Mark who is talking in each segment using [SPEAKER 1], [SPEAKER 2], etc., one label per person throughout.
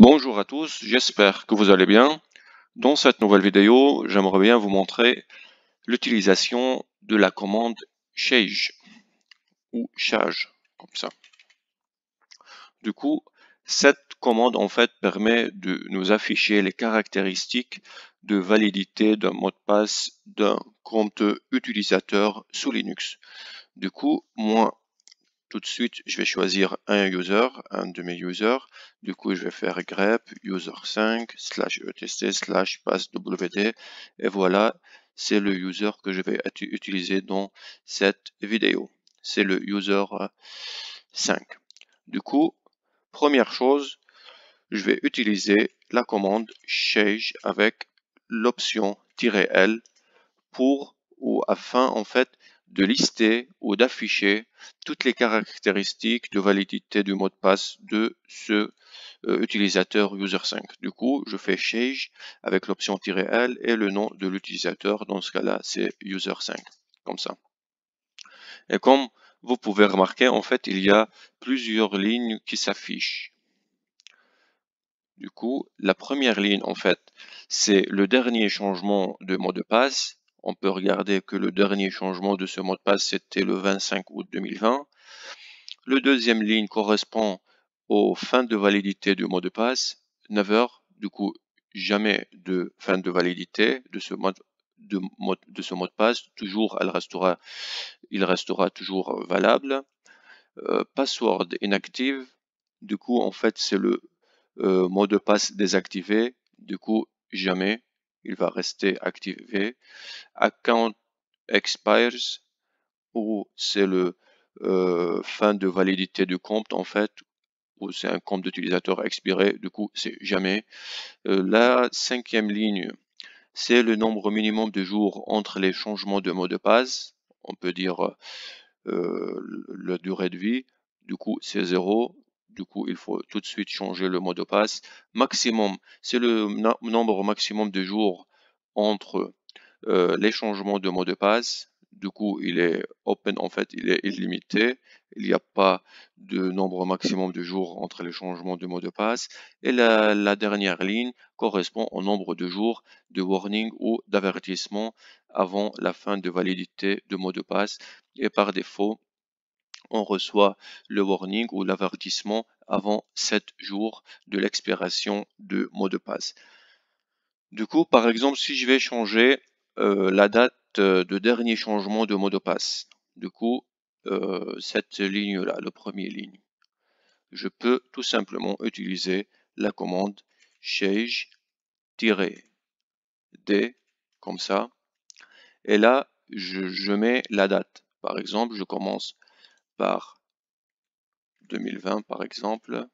[SPEAKER 1] Bonjour à tous, j'espère que vous allez bien. Dans cette nouvelle vidéo, j'aimerais bien vous montrer l'utilisation de la commande change ou change, comme ça. Du coup, cette commande en fait permet de nous afficher les caractéristiques de validité d'un mot de passe d'un compte utilisateur sous Linux. Du coup, moi, tout de suite, je vais choisir un user, un de mes users. Du coup, je vais faire grep user5 slash etc slash passwd et voilà, c'est le user que je vais utiliser dans cette vidéo. C'est le user 5. Du coup, première chose, je vais utiliser la commande change avec l'option "-l pour ou afin en fait de lister ou d'afficher toutes les caractéristiques de validité du mot de passe de ce euh, utilisateur user5. Du coup, je fais change avec l'option "-l et le nom de l'utilisateur. Dans ce cas-là, c'est user5, comme ça. Et comme vous pouvez remarquer, en fait, il y a plusieurs lignes qui s'affichent. Du coup, la première ligne, en fait, c'est le dernier changement de mot de passe on peut regarder que le dernier changement de ce mot de passe, c'était le 25 août 2020. Le deuxième ligne correspond aux fins de validité du mot de passe, 9 heures, du coup, jamais de fin de validité de ce mot de, passe, toujours, elle restera, il restera toujours valable. Euh, password inactive, du coup, en fait, c'est le euh, mot de passe désactivé, du coup, jamais il va rester activé. Account expires, ou c'est le euh, fin de validité du compte en fait, ou c'est un compte d'utilisateur expiré, du coup c'est jamais. Euh, la cinquième ligne, c'est le nombre minimum de jours entre les changements de mot de passe. On peut dire euh, la durée de vie, du coup c'est zéro. Du coup, il faut tout de suite changer le mot de passe. Maximum, c'est le nombre maximum de jours entre euh, les changements de mot de passe. Du coup, il est open, en fait, il est illimité. Il n'y a pas de nombre maximum de jours entre les changements de mot de passe. Et la, la dernière ligne correspond au nombre de jours de warning ou d'avertissement avant la fin de validité de mot de passe. Et par défaut, on reçoit le warning ou l'avertissement avant 7 jours de l'expiration de mot de passe. Du coup, par exemple, si je vais changer euh, la date euh, de dernier changement de mot de passe, du coup, euh, cette ligne-là, le premier ligne, je peux tout simplement utiliser la commande change-d comme ça. Et là, je mets la date. Par exemple, je commence par 2020 par exemple.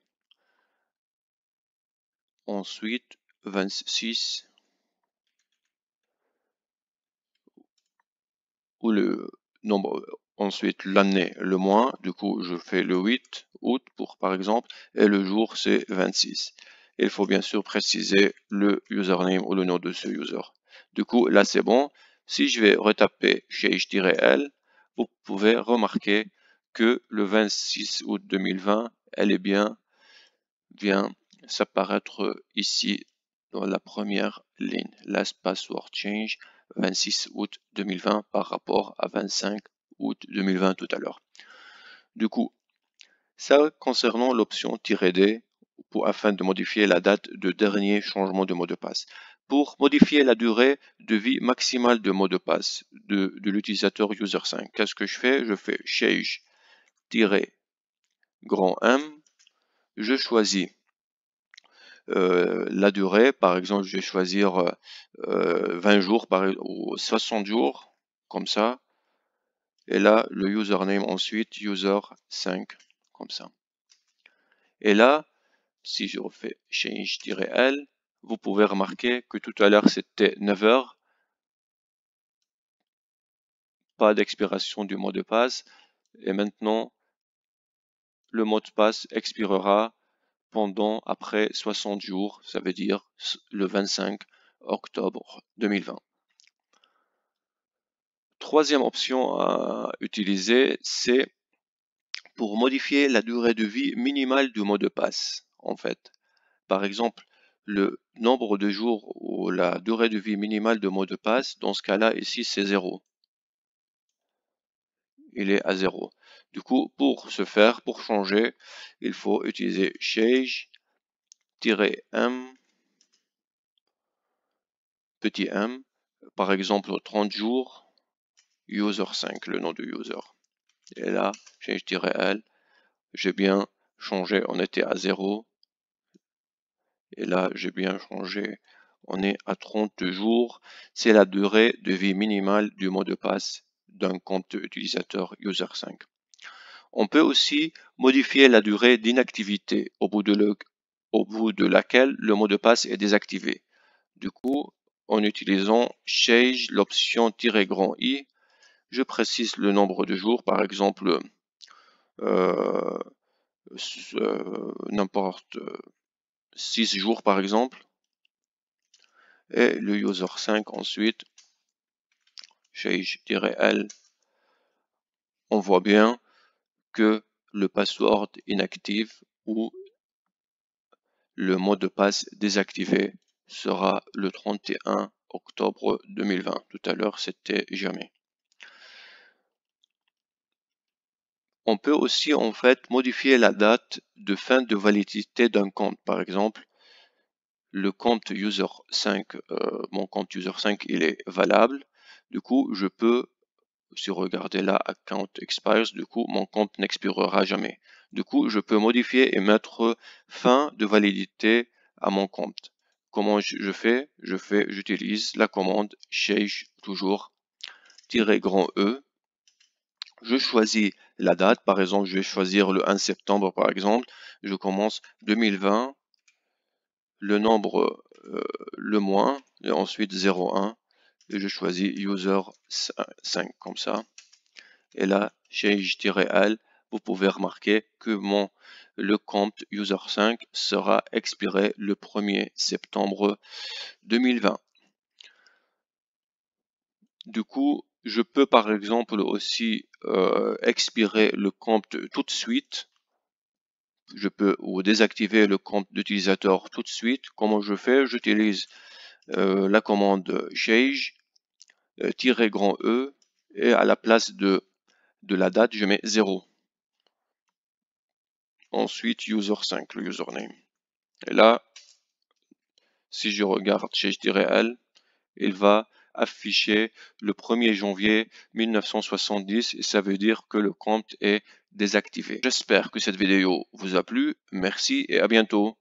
[SPEAKER 1] Ensuite 26 ou le nombre ensuite l'année le mois du coup je fais le 8 août pour par exemple et le jour c'est 26 il faut bien sûr préciser le username ou le nom de ce user. Du coup là c'est bon. Si je vais retaper chez l vous pouvez remarquer que le 26 août 2020, elle est bien, vient s'apparaître ici dans la première ligne. Last password change 26 août 2020 par rapport à 25 août 2020 tout à l'heure. Du coup, ça concernant l'option "-d afin de modifier la date de dernier changement de mot de passe. Pour modifier la durée de vie maximale de mot de passe de, de l'utilisateur user5, qu'est-ce que je fais? Je fais change grand M, je choisis euh, la durée, par exemple, je vais choisir 20 euh, jours par, ou 60 jours, comme ça. Et là, le username ensuite, user5, comme ça. Et là, si je refais change-l, vous pouvez remarquer que tout à l'heure c'était 9 heures. Pas d'expiration du mot de passe. Et maintenant, le mot de passe expirera pendant après 60 jours, ça veut dire le 25 octobre 2020. Troisième option à utiliser, c'est pour modifier la durée de vie minimale du mot de passe, en fait. par exemple, le nombre de jours ou la durée de vie minimale de mot de passe, dans ce cas-là, ici, c'est 0. Il est à 0. Du coup, pour ce faire, pour changer, il faut utiliser change-m, petit m, par exemple 30 jours, user5, le nom de user. Et là, change-l, j'ai bien changé, on était à 0. Et là, j'ai bien changé, on est à 30 jours. C'est la durée de vie minimale du mot de passe d'un compte utilisateur user5. On peut aussi modifier la durée d'inactivité au, bout de laquelle le mot de passe est désactivé. Du coup, en utilisant change l'option grand i, je précise le nombre de jours, par exemple, euh, euh, n'importe 6 jours par exemple, et le user 5 ensuite, change-l, on voit bien que le password inactif ou le mot de passe désactivé sera le 31 octobre 2020. Tout à l'heure, c'était jamais. On peut aussi en fait modifier la date de fin de validité d'un compte. Par exemple, le compte user 5, euh, mon compte user 5, il est valable. Du coup, je peux si vous regardez là, account expires, du coup, mon compte n'expirera jamais. Du coup, je peux modifier et mettre fin de validité à mon compte. Comment je fais? Je fais, j'utilise la commande change toujours grand E. Je choisis la date, par exemple, je vais choisir le 1 septembre, par exemple. Je commence 2020, le nombre, euh, le moins, et ensuite 01 je choisis user 5 comme ça. Et là, chez L, vous pouvez remarquer que mon le compte user 5 sera expiré le 1er septembre 2020. Du coup, je peux par exemple aussi euh, expirer le compte tout de suite. Je peux ou désactiver le compte d'utilisateur tout de suite. Comment je fais? J'utilise euh, la commande change euh, grand E et à la place de, de la date, je mets 0. Ensuite, user5, le username. Et là, si je regarde chez L, il va afficher le 1er janvier 1970 et ça veut dire que le compte est désactivé. J'espère que cette vidéo vous a plu. Merci et à bientôt.